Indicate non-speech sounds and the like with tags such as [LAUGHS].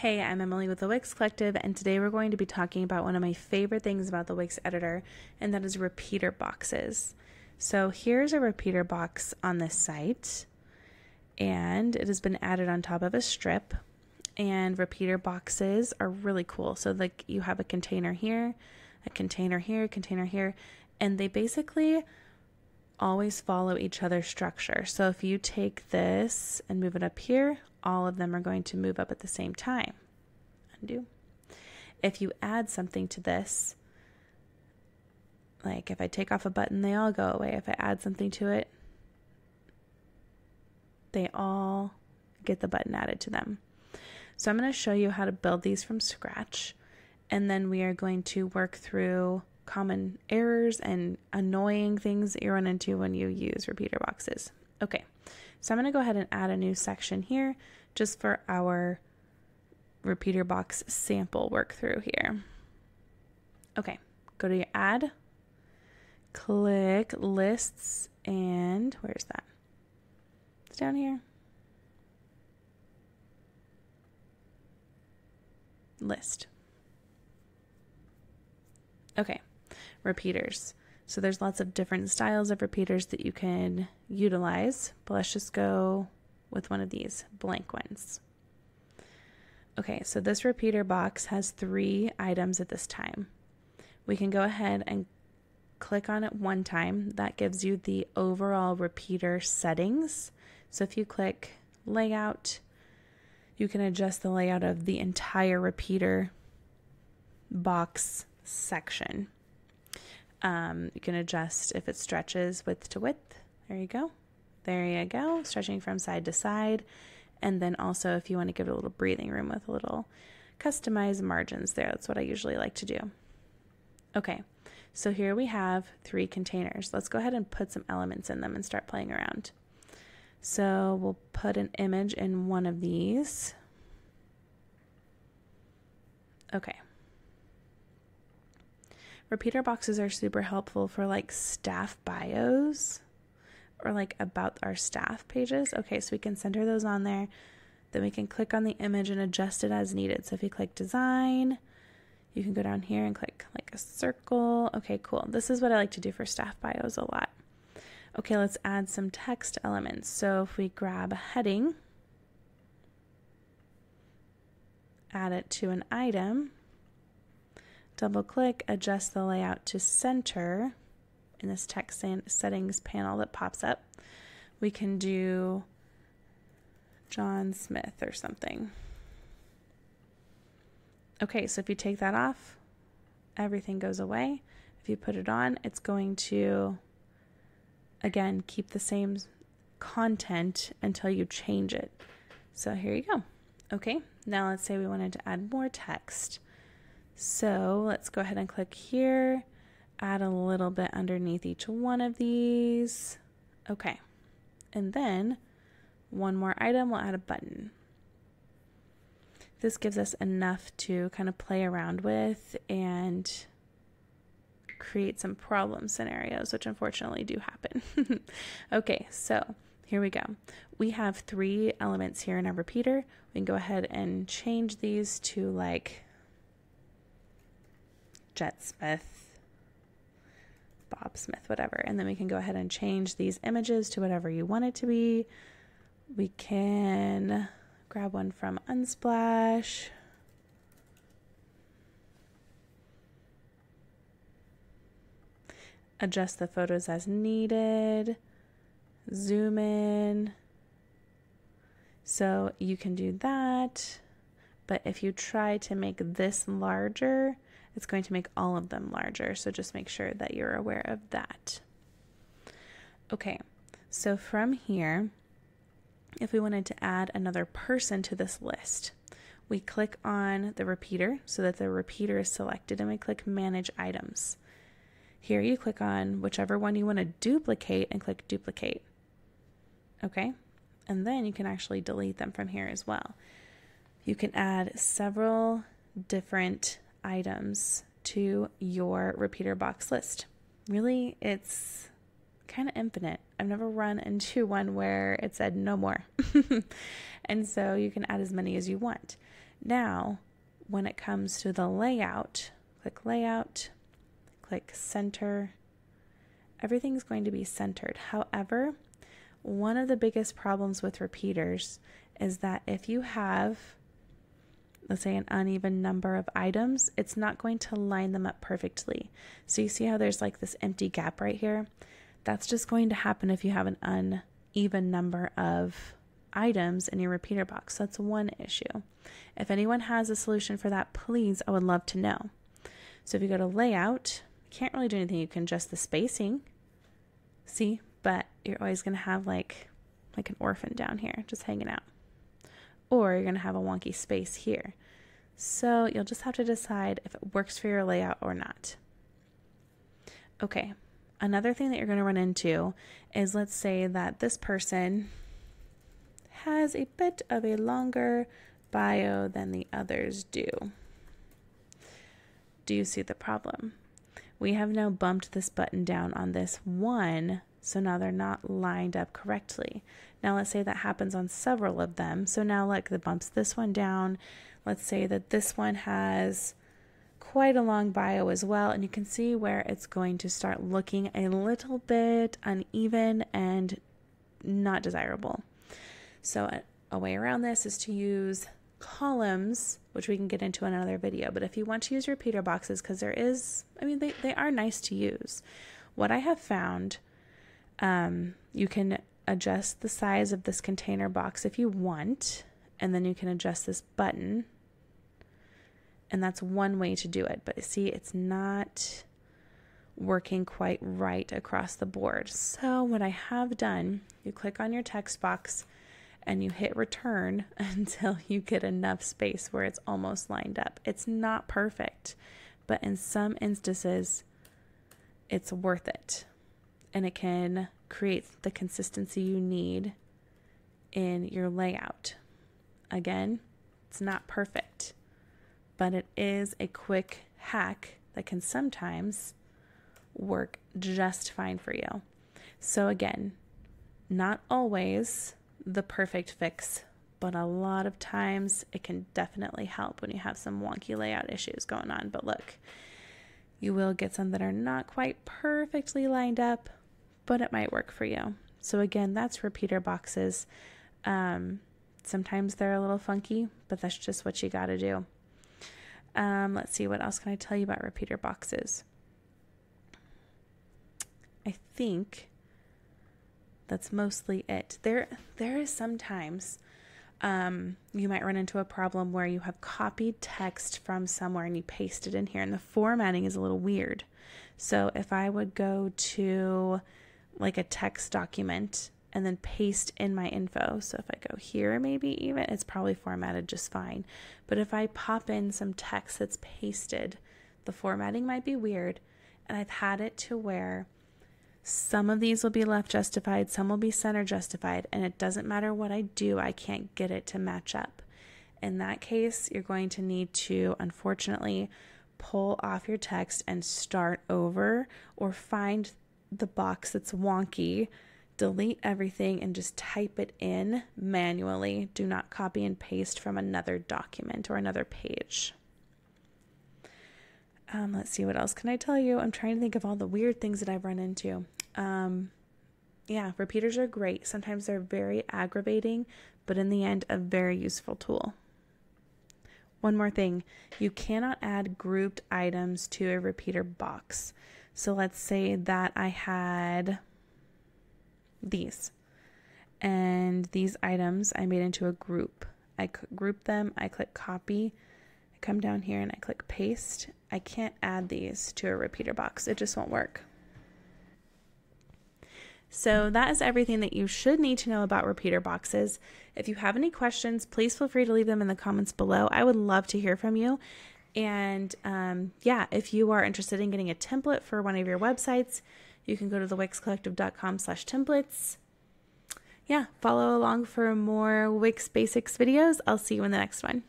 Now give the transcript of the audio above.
Hey, I'm Emily with the Wix Collective, and today we're going to be talking about one of my favorite things about the Wix editor, and that is repeater boxes. So here's a repeater box on this site, and it has been added on top of a strip. And repeater boxes are really cool. So, like, you have a container here, a container here, a container here, and they basically always follow each other's structure. So if you take this and move it up here, all of them are going to move up at the same time. Undo. If you add something to this, like if I take off a button, they all go away. If I add something to it, they all get the button added to them. So I'm going to show you how to build these from scratch. And then we are going to work through common errors and annoying things that you run into when you use repeater boxes. Okay, so I'm going to go ahead and add a new section here just for our repeater box sample work through here. Okay, go to your add, click lists, and where's that? It's down here. List. Okay, repeaters. So there's lots of different styles of repeaters that you can utilize, but let's just go with one of these blank ones. Okay, so this repeater box has three items at this time. We can go ahead and click on it one time. That gives you the overall repeater settings. So if you click layout, you can adjust the layout of the entire repeater box section. Um, you can adjust if it stretches width to width. There you go. There you go. Stretching from side to side. And then also if you want to give it a little breathing room with a little customized margins there. That's what I usually like to do. Okay, so here we have three containers. Let's go ahead and put some elements in them and start playing around. So we'll put an image in one of these. Okay. Repeater boxes are super helpful for like staff bios or like about our staff pages. Okay, so we can center those on there. Then we can click on the image and adjust it as needed. So if you click design, you can go down here and click like a circle. Okay, cool. This is what I like to do for staff bios a lot. Okay, let's add some text elements. So if we grab a heading, add it to an item, Double click, adjust the layout to center in this text settings panel that pops up. We can do John Smith or something. Okay, so if you take that off, everything goes away. If you put it on, it's going to, again, keep the same content until you change it. So here you go. Okay, now let's say we wanted to add more text. So let's go ahead and click here, add a little bit underneath each one of these. Okay, and then one more item, we'll add a button. This gives us enough to kind of play around with and create some problem scenarios, which unfortunately do happen. [LAUGHS] okay, so here we go. We have three elements here in our repeater. We can go ahead and change these to like Jet Smith, Bob Smith, whatever. And then we can go ahead and change these images to whatever you want it to be. We can grab one from Unsplash. Adjust the photos as needed. Zoom in. So you can do that. But if you try to make this larger, it's going to make all of them larger. So just make sure that you're aware of that. Okay, so from here, if we wanted to add another person to this list, we click on the repeater so that the repeater is selected and we click manage items. Here you click on whichever one you want to duplicate and click duplicate. Okay, and then you can actually delete them from here as well. You can add several different items to your repeater box list. Really, it's kind of infinite. I've never run [LAUGHS] into one where it said no more. [LAUGHS] and so you can add as many as you want. Now, when it comes to the layout, click layout, click center. Everything's going to be centered. However, one of the biggest problems with repeaters is that if you have, let's say, an uneven number of items, it's not going to line them up perfectly. So you see how there's like this empty gap right here? That's just going to happen if you have an uneven number of items in your repeater box. That's one issue. If anyone has a solution for that, please, I would love to know. So if you go to layout, can't really do anything. You can adjust the spacing. See, but you're always going to have like like an orphan down here just hanging out. Or you're going to have a wonky space here. So you'll just have to decide if it works for your layout or not. Okay, another thing that you're going to run into is let's say that this person has a bit of a longer bio than the others do. Do you see the problem? We have now bumped this button down on this one, so now they're not lined up correctly. Now let's say that happens on several of them. So now look, the bumps this one down. Let's say that this one has quite a long bio as well, and you can see where it's going to start looking a little bit uneven and not desirable. So, a, a way around this is to use columns, which we can get into in another video. But if you want to use repeater boxes, because there is, I mean, they, they are nice to use. What I have found, um, you can adjust the size of this container box if you want, and then you can adjust this button. And that's one way to do it. But see, it's not working quite right across the board. So, what I have done, you click on your text box and you hit return [LAUGHS] until you get enough space where it's almost lined up. It's not perfect, but in some instances, it's worth it. And it can create the consistency you need in your layout. Again, it's not perfect, but it is a quick hack that can sometimes work just fine for you. So, again, not always the perfect fix, but a lot of times it can definitely help when you have some wonky layout issues going on. But look, you will get some that are not quite perfectly lined up, but it might work for you. So, again, that's repeater boxes. Um, sometimes they're a little funky, but that's just what you got to do. Um, let's see, what else can I tell you about repeater boxes? I think that's mostly it. There there is sometimes um, you might run into a problem where you have copied text from somewhere and you paste it in here, and the formatting is a little weird. So if I would go to like a text document and then paste in my info, so if I go here, maybe even it's probably formatted just fine. But if I pop in some text that's pasted, the formatting might be weird, and I've had it to where some of these will be left justified, some will be center justified, and it doesn't matter what I do, I can't get it to match up. In that case, you're going to need to, unfortunately, pull off your text and start over or find the box that's wonky, delete everything, and just type it in manually. Do not copy and paste from another document or another page. Um, let's see, what else can I tell you? I'm trying to think of all the weird things that I've run into. Um, yeah, repeaters are great. Sometimes they're very aggravating, but in the end, a very useful tool. One more thing you cannot add grouped items to a repeater box. So let's say that I had these, and these items I made into a group. I group them, I click copy, I come down here and I click paste, I can't add these to a repeater box. It just won't work. So that is everything that you should need to know about repeater boxes. If you have any questions, please feel free to leave them in the comments below. I would love to hear from you. And um, yeah, if you are interested in getting a template for one of your websites, you can go to thewixcollective.com slash templates. Yeah, follow along for more Wix Basics videos. I'll see you in the next one.